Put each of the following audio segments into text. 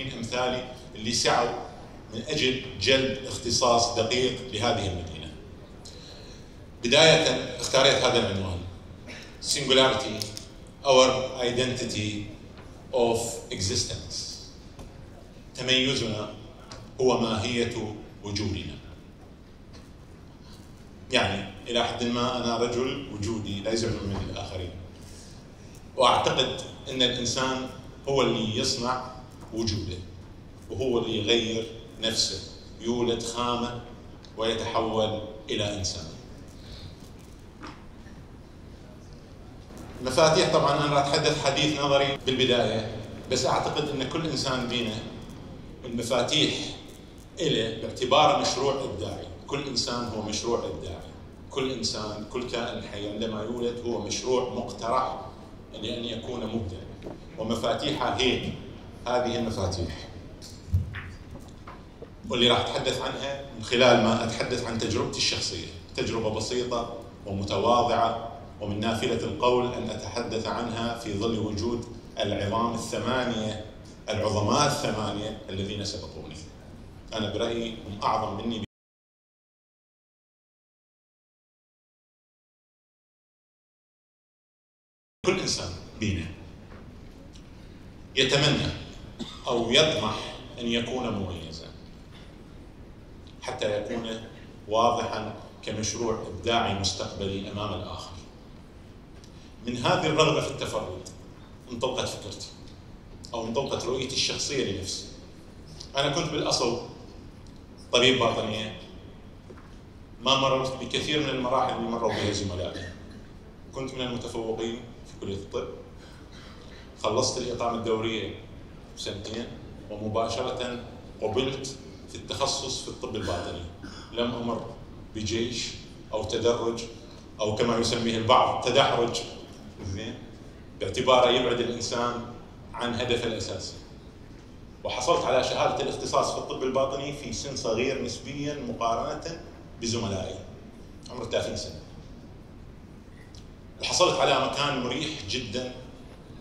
الكثيرين أمثالي اللي سعوا من أجل جلب اختصاص دقيق لهذه المدينة. بداية اختاريت هذا العنوان. Singularity Our Identity of Existence. تميزنا هو ماهية وجودنا. يعني إلى حد ما أنا رجل وجودي لا يزعج من الآخرين. وأعتقد أن الإنسان هو اللي يصنع وجوده وهو اللي يغير نفسه يولد خامة ويتحول إلى إنسان. المفاتيح طبعا أنا راح أتحدث حديث نظري بالبداية بس أعتقد أن كل إنسان بينا المفاتيح إله باعتباره مشروع إبداعي. كل إنسان هو مشروع إبداعي. كل إنسان كل كائن حي عندما يولد هو مشروع مقترح لأن يكون مبدع. ومفاتيحها هي هذه المفاتيح. واللي راح أتحدث عنها من خلال ما أتحدث عن تجربتي الشخصية. تجربة بسيطة ومتواضعة ومن نافلة القول أن أتحدث عنها في ظل وجود العظام الثمانية العظماء الثمانية الذين سبقوني. أنا برأيي هم أعظم مني كل إنسان بينا يتمنى أو يطمح أن يكون مميزا حتى يكون واضحا كمشروع إبداعي مستقبلي أمام الآخر. من هذه الرغبة في التفرد انطلقت فكرتي أو انطلقت رؤيتي الشخصية لنفسي. أنا كنت بالأصل طبيب باطنية ما مررت بكثير من المراحل اللي مروا بها زملائي كنت من المتفوقين في كلية الطب. خلصت الإقامة الدورية سنتين ومباشرة قبلت في التخصص في الطب الباطني. لم أمر بجيش أو تدرج أو كما يسميه البعض تدحرج. باعتباره يبعد الإنسان عن هدفه الأساسي. وحصلت على شهادة الاختصاص في الطب الباطني في سن صغير نسبيا مقارنة بزملائي. عمره 30 سنة. وحصلت على مكان مريح جدا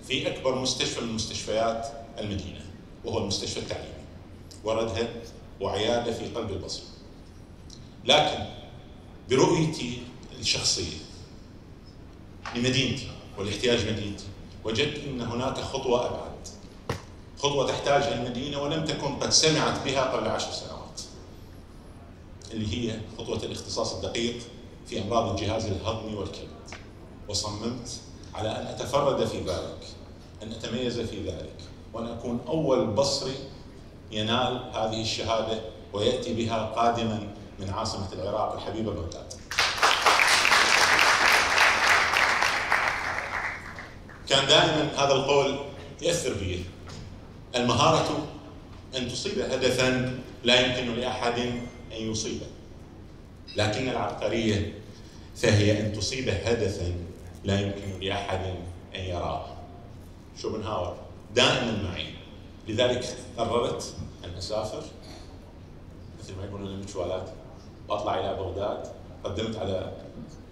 في أكبر مستشفى من مستشفيات المدينة وهو المستشفى التعليمي. وردها وعيادة في قلب البصره لكن برؤيتي الشخصية لمدينتي ولاحتياج مدينتي وجدت أن هناك خطوة أبعد. خطوة تحتاجها المدينة ولم تكن قد سمعت بها قبل عشر سنوات. اللي هي خطوة الاختصاص الدقيق في أمراض الجهاز الهضمي والكبد. وصممت على أن أتفرد في ذلك أن أتميز في ذلك. وأن أكون أول بصري ينال هذه الشهادة ويأتي بها قادما من عاصمة العراق الحبيبة بغداد. كان دائما هذا القول يأثر بي. المهارة أن تصيب هدفا لا يمكن لأحد أن يصيبه. لكن العبقرية فهي أن تصيب هدفا لا يمكن لأحد أن يراه. شوبنهاور. دائما معي. لذلك قررت أن أسافر. مثل ما يقولون المشوالات وأطلع إلى بغداد. قدمت على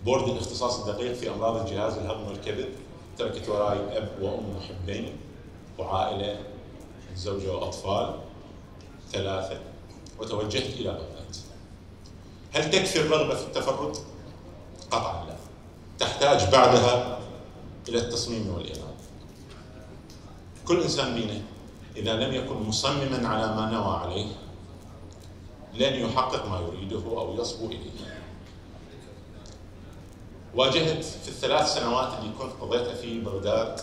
بورد الاختصاص الدقيق في أمراض الجهاز الهضمي والكبد. تركت وراي أب وأم محبين وعائلة زوجة وأطفال. ثلاثة. وتوجهت إلى بغداد. هل تكفي الرغبة في التفرد؟ قطعا لا. تحتاج بعدها إلى التصميم والإرادة كل إنسان بينا إذا لم يكن مصمما على ما نوى عليه لن يحقق ما يريده أو يصبو إليه. واجهت في الثلاث سنوات اللي كنت قضيتها في بغداد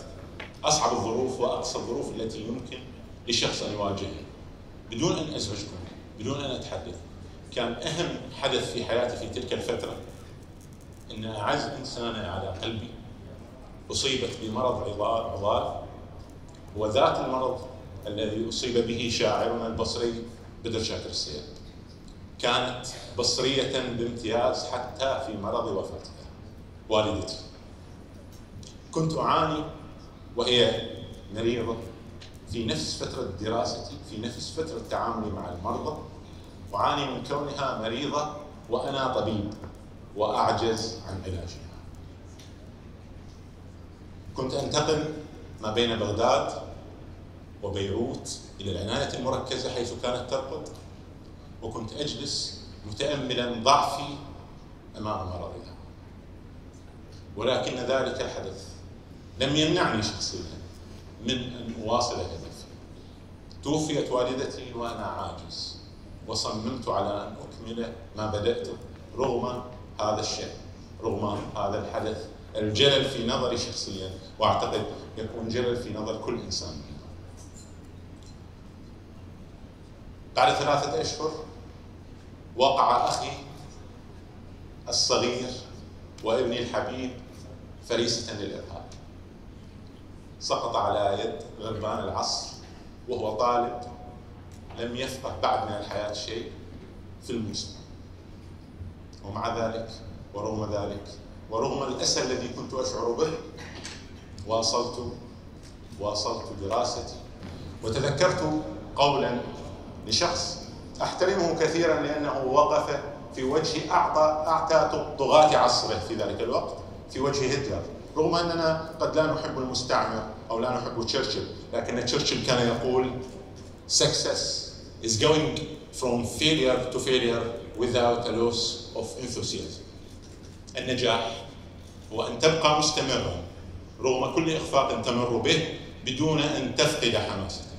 أصعب الظروف وأقصى الظروف التي يمكن لشخص أن يواجهها بدون أن أزعجكم بدون أن أتحدث كان أهم حدث في حياتي في تلك الفترة أن أعز إنسانة على قلبي. أصيبت بمرض عضال وذات المرض الذي أصيب به شاعرنا البصري بدر شاكر السيد كانت بصرية بامتياز حتى في مرض وفاتها. والدتي. كنت أعاني وهي مريضة في نفس فترة دراستي في نفس فترة تعاملي مع المرضى. أعاني من كونها مريضة وأنا طبيب وأعجز عن علاجها. كنت أنتقل ما بين بغداد وبيروت إلى العناية المركزة حيث كانت ترقد وكنت أجلس متأملا ضعفي أمام مرضها ولكن ذلك الحدث لم يمنعني شخصيا من أن أواصل هدفي. توفيت والدتي وأنا عاجز وصممت على أن أكمل ما بدأته رغم هذا الشيء رغم هذا الحدث. الجلل في نظري شخصيا وأعتقد يكون جلل في نظر كل إنسان. بعد ثلاثة أشهر وقع أخي الصغير وابني الحبيب فريسة للإرهاب. سقط على يد غربان العصر وهو طالب لم يفقه بعد من الحياة شيء في المجتمع. ومع ذلك ورغم ذلك ورغم الأسى الذي كنت أشعر به واصلت واصلت دراستي وتذكرت قولا لشخص أحترمه كثيرا لأنه وقف في وجه أعطى أعتى طغاة عصره في ذلك الوقت في وجه هتلر. رغم أننا قد لا نحب المستعمر أو لا نحب تشرشل لكن تشرشل كان يقول success is going from failure to failure without a loss of enthusiasm. النجاح هو أن تبقى مستمرا رغم كل إخفاق تمر به بدون أن تفقد حماستك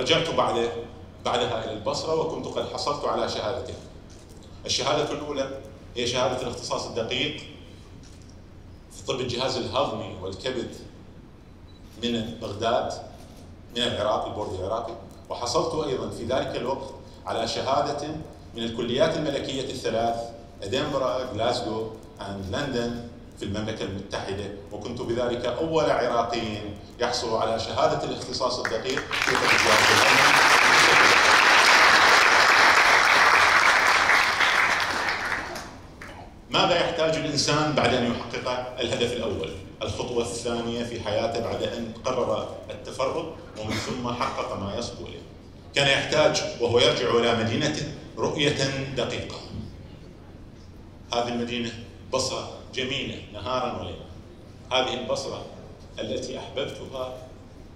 رجعت بعد بعدها إلى البصرة وكنت قد حصلت على شهادتين الشهادة الأولى هي شهادة الاختصاص الدقيق في طب الجهاز الهضمي والكبد من بغداد من العراق ال board العراقي. وحصلت أيضا في ذلك الوقت على شهادة من الكليات الملكية الثلاث ادنبرا، غلاسكو and لندن في المملكة المتحدة وكنت بذلك أول عراقي يحصل على شهادة الاختصاص الدقيق في ماذا يحتاج الإنسان بعد أن يحقق الهدف الأول؟ الخطوة الثانية في حياته بعد أن قرر التفرغ ومن ثم حقق ما يصبو إليه. كان يحتاج وهو يرجع إلى مدينته رؤية دقيقة. هذه المدينة بصرة. جميلة نهارا وليلا هذه البصرة التي أحببتها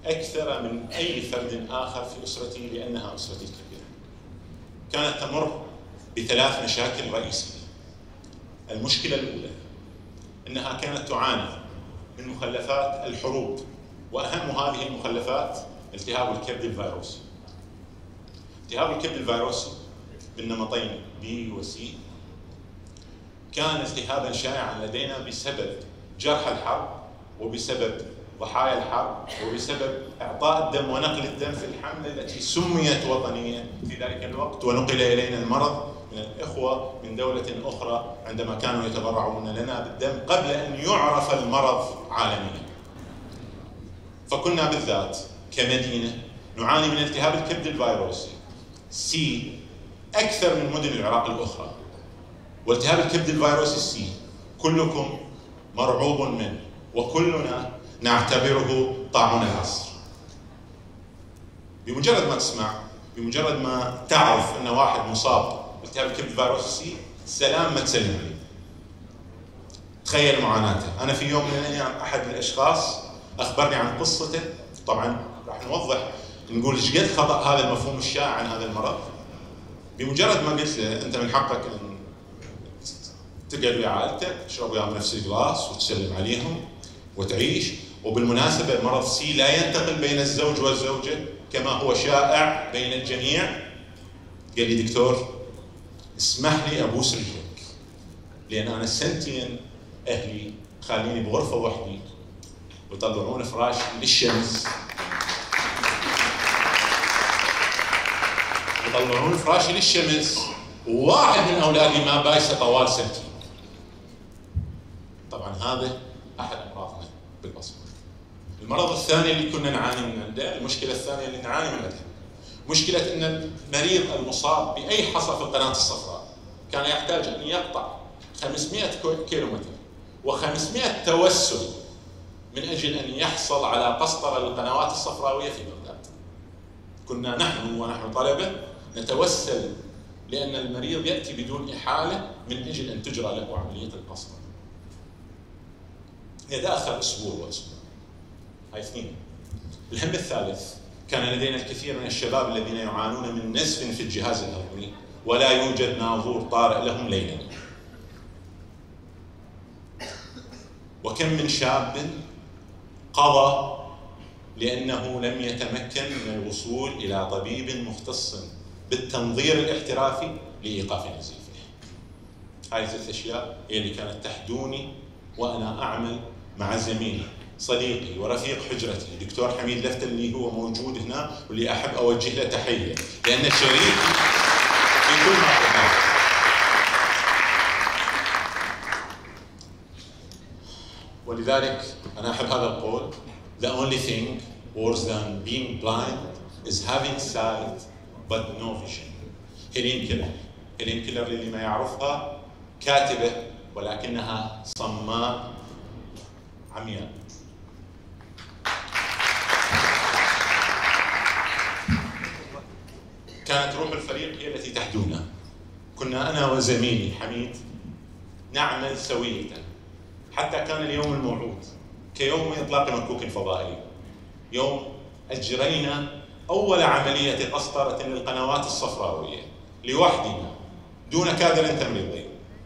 أكثر من أي فرد آخر في أسرتي لأنها أسرتي الكبيرة. كانت تمر بثلاث مشاكل رئيسية. المشكلة الأولى أنها كانت تعاني من مخلفات الحروب وأهم هذه المخلفات التهاب الكبد الفيروسي. التهاب الكبد الفيروسي بالنمطين بي وسي كان التهابا شائعا لدينا بسبب جرح الحرب وبسبب ضحايا الحرب وبسبب إعطاء الدم ونقل الدم في الحملة التي سميت وطنيه في ذلك الوقت ونقل إلينا المرض من الإخوة من دولة أخرى عندما كانوا يتبرعون لنا بالدم قبل أن يعرف المرض عالميا. فكنا بالذات كمدينة نعاني من التهاب الكبد الفيروسي سي أكثر من مدن العراق الأخرى والتهاب الكبد الفيروسي سي كلكم مرعوب منه وكلنا نعتبره طاعون العصر. بمجرد ما تسمع بمجرد ما تعرف أن واحد مصاب بالتهاب الكبد الفيروسي سي سلام ما تسلم عليه. تخيل معاناته. أنا في يوم من الأيام أحد الأشخاص أخبرني عن قصته. طبعا راح نوضح نقول إيش قد خطأ هذا المفهوم الشائع عن هذا المرض. بمجرد ما قلت له أنت من حقك أن تقعد ويا عائلتك تشرب وياهم نفس الجلاس وتسلم عليهم وتعيش. وبالمناسبة مرض سي لا ينتقل بين الزوج والزوجة كما هو شائع بين الجميع. قال لي دكتور اسمح لي أبوس رجلك لأن أنا سنتين أهلي خاليني بغرفة وحدي ويطلعون فراش للشمس. يطلعون فراشي للشمس. وواحد من أولادي ما بايسه طوال سنتين. هذا أحد امراضنا بالبصره. المرض الثاني اللي كنا نعاني من عنده، المشكلة الثانية اللي نعاني منها مشكلة إن المريض المصاب بأي حصى في القناه الصفراء كان يحتاج أن يقطع 500 كيلومتر و500 توسل من أجل أن يحصل على قسطرة للقنوات الصفراوية في بغداد. كنا نحن ونحن طلبة نتوسل لأن المريض يأتي بدون إحالة من أجل أن تجرى له عملية القسطرة. هذا اخر أسبوع وأسبوع. هاي اثنين. الهم الثالث كان لدينا الكثير من الشباب الذين يعانون من نزف في الجهاز الهضمي ولا يوجد ناظور طارئ لهم ليلا. وكم من شاب قضى لأنه لم يتمكن من الوصول إلى طبيب مختص بالتنظير الاحترافي لإيقاف نزيفه هذه الثلاث أشياء هي اللي كانت تحدوني وأنا أعمل مع زميلي صديقي ورفيق حجرتي الدكتور حميد لفتل اللي هو موجود هنا واللي أحب أوجه له تحية لأن شريكي في كل ما ولذلك أنا أحب هذا القول The only thing worse than being blind is having sight but no vision. هيلين كيلر هيلين كيلر للي ما يعرفها كاتبة ولكنها صماء عمياء. كانت روح الفريق هي التي تحدونا كنا أنا وزميلي حميد نعمل سوية. حتى كان اليوم الموعود. كيوم إطلاق مكوك فضائي. يوم أجرينا أول عملية قسطرة للقنوات الصفراوية. لوحدنا. دون كادر تمريضي.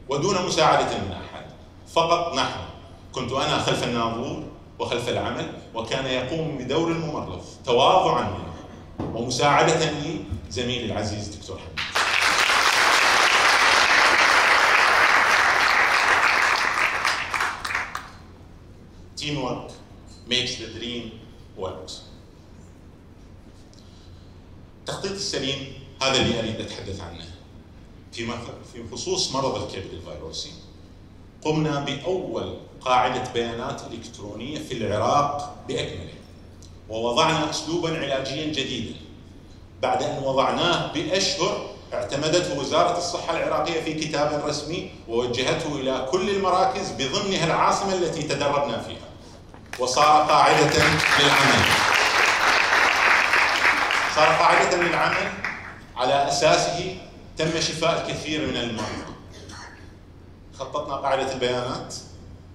ودون مساعدة من أحد. فقط نحن. كنت أنا خلف الناظور وخلف العمل وكان يقوم بدور الممرض تواضعا منه ومساعدة لي زميلي العزيز دكتور حمد teamwork makes the dream work. التخطيط السليم هذا اللي أريد أتحدث عنه. في في خصوص مرض الكبد الفيروسي قمنا بأول قاعدة بيانات إلكترونية في العراق بأكمله. ووضعنا اسلوبا علاجيا جديدا. بعد أن وضعناه بأشهر اعتمدته وزارة الصحة العراقية في كتاب رسمي ووجهته إلى كل المراكز بضمنها العاصمة التي تدربنا فيها. وصار قاعدة للعمل صار قاعدة للعمل على أساسه تم شفاء الكثير من المرضى خططنا قاعدة البيانات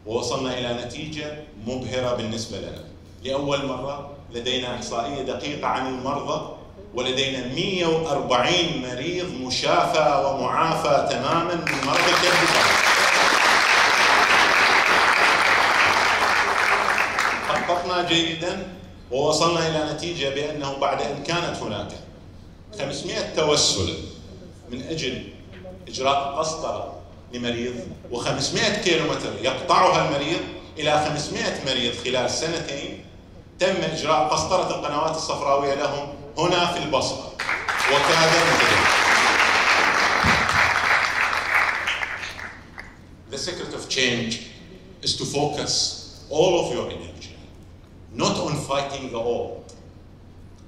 ووصلنا إلى نتيجة مبهرة بالنسبة لنا. لأول مرة لدينا إحصائية دقيقة عن المرضى ولدينا 140 مريض مشافى ومعافى تماما من مرض الكبد. خططنا جيدا ووصلنا إلى نتيجة بأنه بعد أن كانت هناك 500 توسل من أجل إجراء قسطرة لمريض و500 كيلومتر يقطعها المريض إلى 500 مريض خلال سنتين تم إجراء قسطرة القنوات الصفراوية لهم هنا في البصرة وكاد The secret of change is to focus all of your energy not on fighting the old,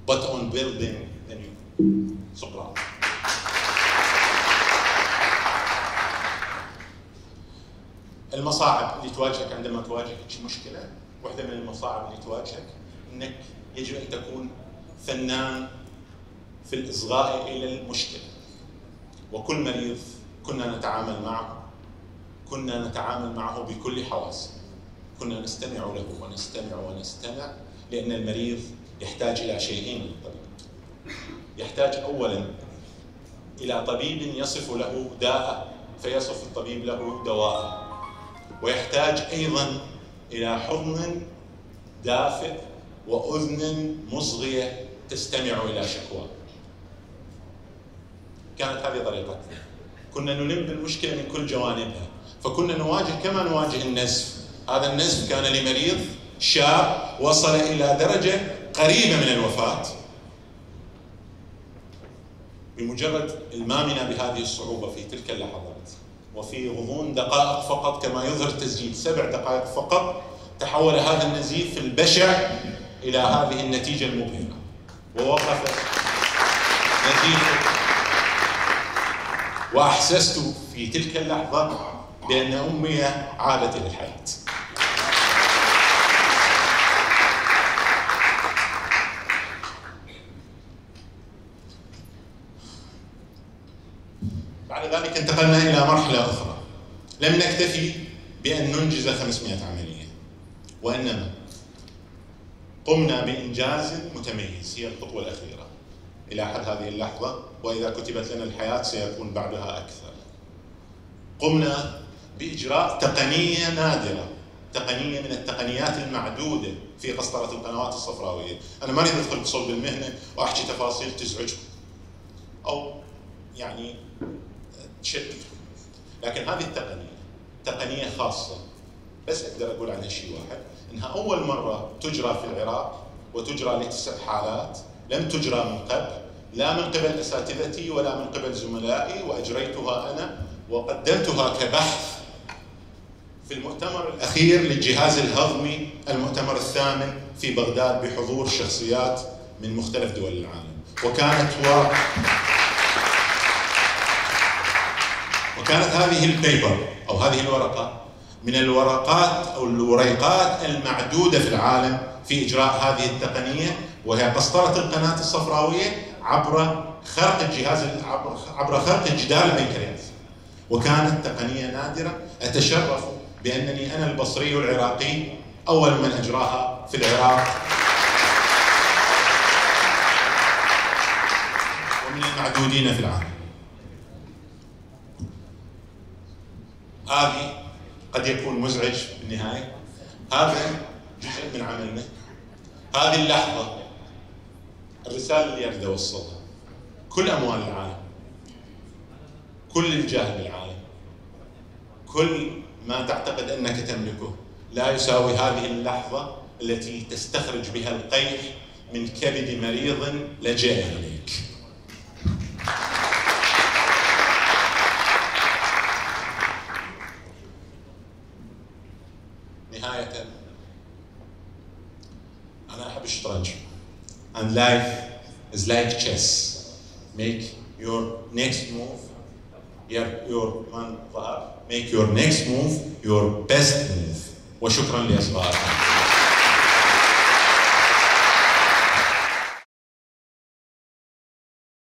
but on building the new. سقراط. المصاعب اللي تواجهك عندما تواجهك مشكلة، واحدة من المصاعب اللي تواجهك إنك يجب أن تكون فنان في الإصغاء إلى المشكلة. وكل مريض كنا نتعامل معه كنا نتعامل معه بكل حواسه. كنا نستمع له ونستمع ونستمع لأن المريض يحتاج إلى شيئين من الطبيب يحتاج أولا إلى طبيب يصف له داء فيصف الطبيب له دواء ويحتاج أيضا إلى حضن دافئ وأذن مصغية تستمع إلى شكواه كانت هذه طريقتنا. كنا نلم بالمشكلة من كل جوانبها. فكنا نواجه كما نواجه النزف. هذا النزف كان لمريض شاب وصل إلى درجة قريبة من الوفاة. بمجرد المامنا بهذه الصعوبة في تلك اللحظات وفي غضون دقائق فقط كما يظهر التسجيل سبع دقائق فقط تحول هذا النزيف البشع إلى هذه النتيجة المبهرة ووقف نزيفه وأحسست في تلك اللحظة بأن أمي عادت إلى الحياة بعد ذلك انتقلنا إلى مرحلة أخرى. لم نكتفي بأن ننجز 500 عملية. وإنما قمنا بإنجاز متميز هي الخطوة الأخيرة. إلى حد هذه اللحظة وإذا كتبت لنا الحياة سيكون بعدها أكثر. قمنا بإجراء تقنية نادرة تقنية من التقنيات المعدودة في قسطرة القنوات الصفراوية. أنا ما أريد أدخل بصلب المهنة وأحكي تفاصيل تزعجكم أو يعني تشتت لكن هذه التقنية تقنية خاصة. بس أقدر أقول عنها شيء واحد إنها أول مرة تجرى في العراق وتجرى لتسع حالات لم تجرى من قبل لا من قبل أساتذتي ولا من قبل زملائي وأجريتها أنا وقدمتها كبحث في المؤتمر الأخير للجهاز الهضمي المؤتمر الثامن في بغداد بحضور شخصيات من مختلف دول العالم. وكانت و... وكانت هذه البيبر أو هذه الورقه من الورقات أو الوريقات المعدودة في العالم في إجراء هذه التقنية وهي قسطره القناة الصفراوية عبر خرق الجهاز عبر خرق الجدار البنكرياس وكانت تقنية نادرة. أتشرف بأنني أنا البصري العراقي أول من أجراها في العراق. ومن المعدودين في العالم. هذه قد يكون مزعج في النهاية. هذا جزء من عملنا. هذه اللحظة الرسالة اللي اريد أوصلها. كل أموال العالم كل الجاه بالعالم كل ما تعتقد أنك تملكه لا يساوي هذه اللحظة التي تستخرج بها القيح من كبد مريض لجأ اليك life is like chess make your next move your, your man ظهر make your next move your best move وشكرا لأصدقائكم